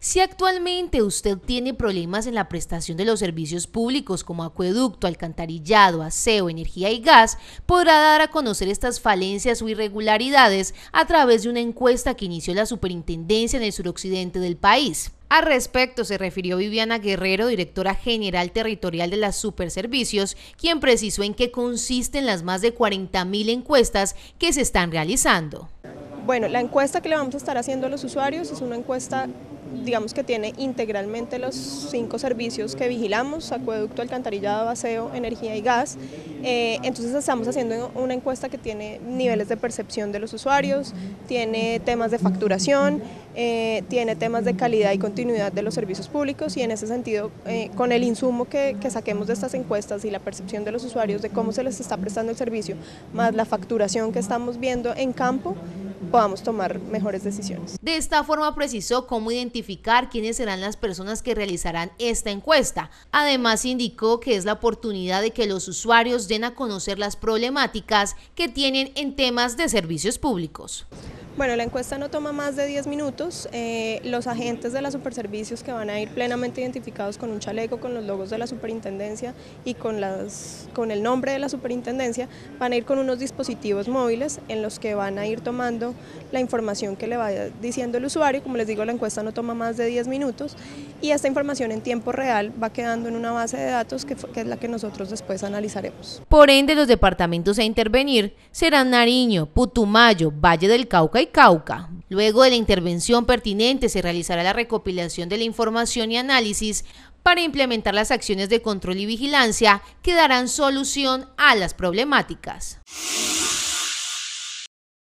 Si actualmente usted tiene problemas en la prestación de los servicios públicos como acueducto, alcantarillado, aseo, energía y gas, podrá dar a conocer estas falencias o irregularidades a través de una encuesta que inició la superintendencia en el suroccidente del país. Al respecto se refirió Viviana Guerrero, directora general territorial de las Superservicios, quien precisó en qué consisten las más de 40.000 encuestas que se están realizando. Bueno, la encuesta que le vamos a estar haciendo a los usuarios es una encuesta digamos que tiene integralmente los cinco servicios que vigilamos, acueducto, alcantarillado, aseo, energía y gas. Eh, entonces estamos haciendo una encuesta que tiene niveles de percepción de los usuarios, tiene temas de facturación, eh, tiene temas de calidad y continuidad de los servicios públicos y en ese sentido, eh, con el insumo que, que saquemos de estas encuestas y la percepción de los usuarios de cómo se les está prestando el servicio, más la facturación que estamos viendo en campo, podamos tomar mejores decisiones. De esta forma precisó cómo identificar quiénes serán las personas que realizarán esta encuesta. Además indicó que es la oportunidad de que los usuarios den a conocer las problemáticas que tienen en temas de servicios públicos. Bueno, la encuesta no toma más de 10 minutos. Eh, los agentes de la superservicios que van a ir plenamente identificados con un chaleco, con los logos de la superintendencia y con, las, con el nombre de la superintendencia, van a ir con unos dispositivos móviles en los que van a ir tomando la información que le vaya diciendo el usuario. Como les digo, la encuesta no toma más de 10 minutos y esta información en tiempo real va quedando en una base de datos que, es la que nosotros después analizaremos. Por ende, los departamentos a intervenir serán Nariño, Putumayo, Valle del Cauca Cauca. Luego de la intervención pertinente se realizará la recopilación de la información y análisis para implementar las acciones de control y vigilancia que darán solución a las problemáticas.